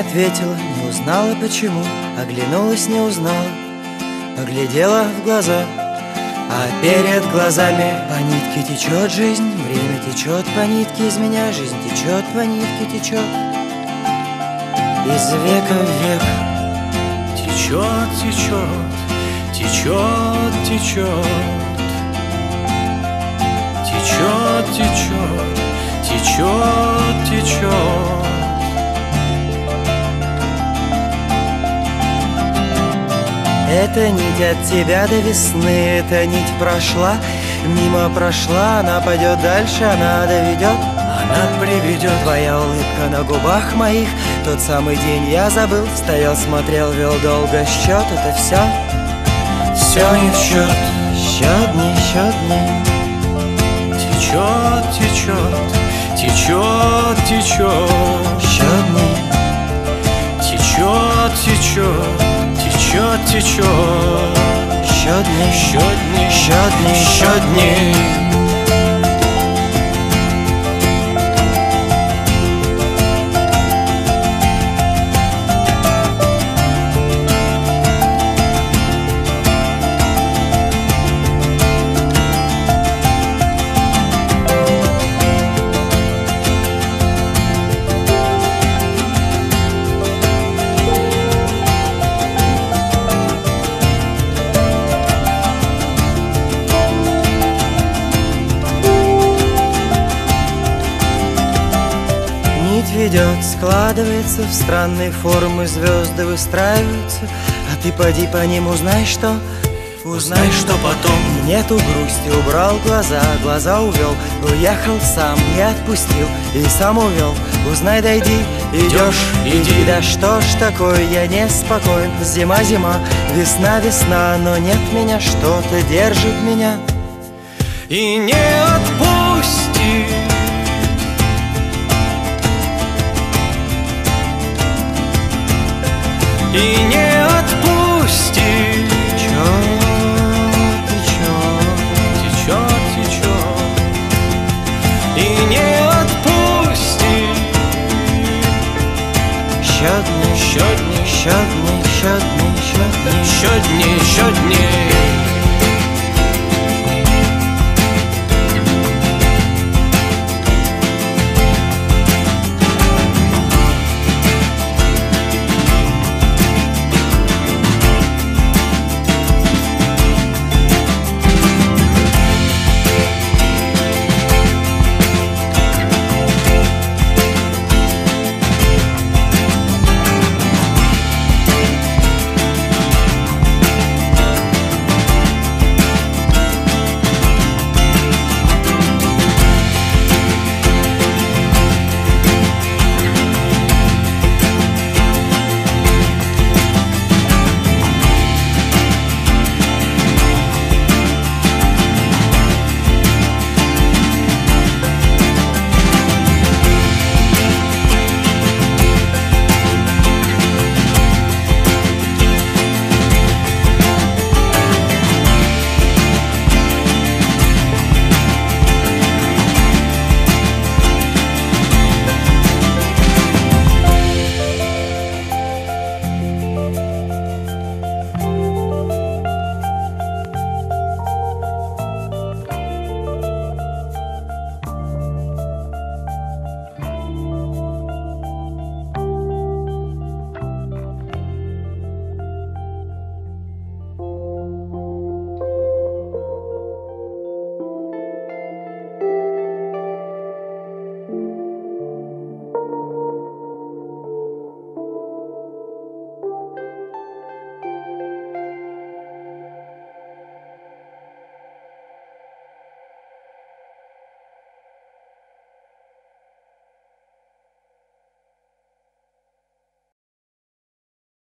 Ответила, не узнала почему. Оглянулась, не узнала Поглядела в глаза. А перед глазами по нитке течет жизнь Время течет по нитке из меня Жизнь течет по нитке течет. Из века в век Течет, течет, течет, течет. Течет, течет, течет, течет Эта нить от тебя до весны, эта нить прошла Мимо прошла, она пойдет дальше, она доведет Она приведет. Твоя улыбка на губах моих Тот самый день я забыл Стоял, смотрел, вел долго счет Это все, Все не в счет счет дней, счет дней Течет, течет, течет, течет Счет дней Течет, течет, течет, течет Счет дней, Счет дней, Нить ведет, складывается в странные формы Звезды выстраиваются. А ты поди по ним узнай, что Узнай, что потом. И нету грусти, убрал глаза, глаза увел. Уехал сам, не отпустил и сам увел. Узнай, дойди, идешь, иди. Да что ж такое, я неспокоен. Зима, зима, весна, весна Но нет меня, что-то держит меня. И не отпусти И не